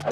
응. 어. 응.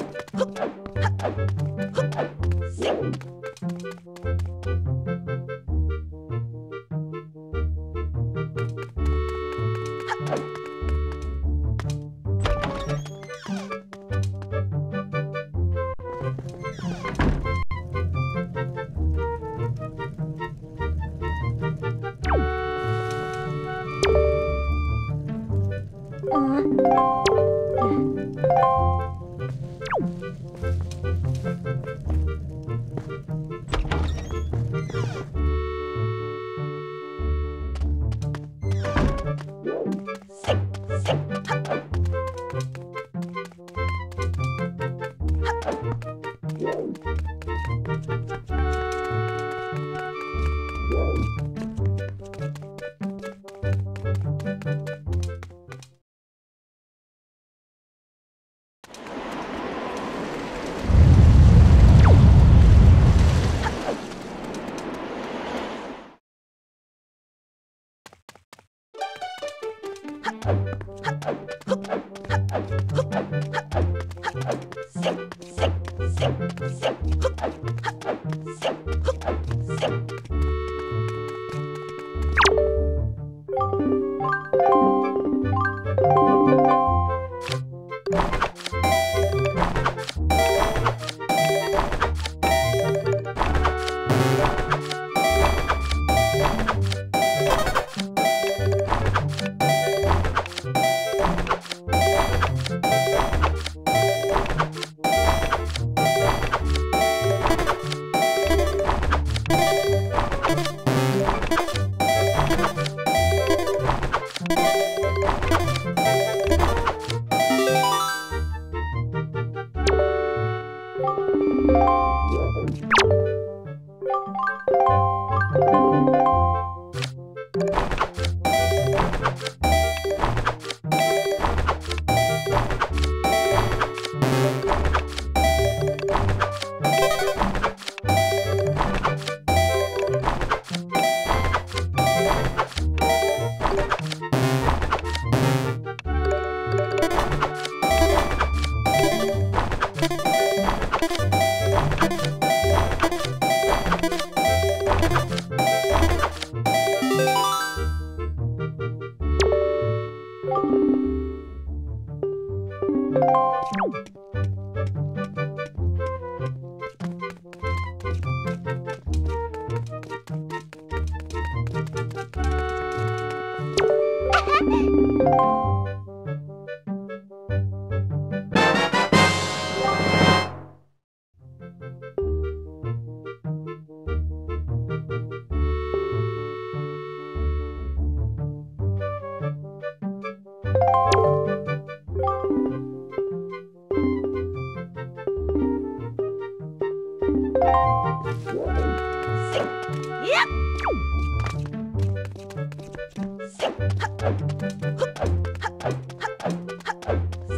Thank dạ. you.